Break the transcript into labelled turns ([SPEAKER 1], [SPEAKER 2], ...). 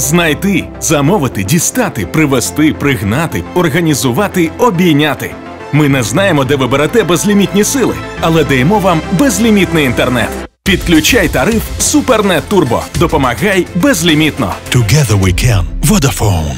[SPEAKER 1] Знайти, замовити, дістати, привезти, пригнати, організувати, обійняти. Ми не знаємо, де ви берете безлімітні сили, але даємо вам безлімітний інтернет. Підключай тариф Супернет Турбо. Допомагай безлімітно.
[SPEAKER 2] Together we can. Vodafone.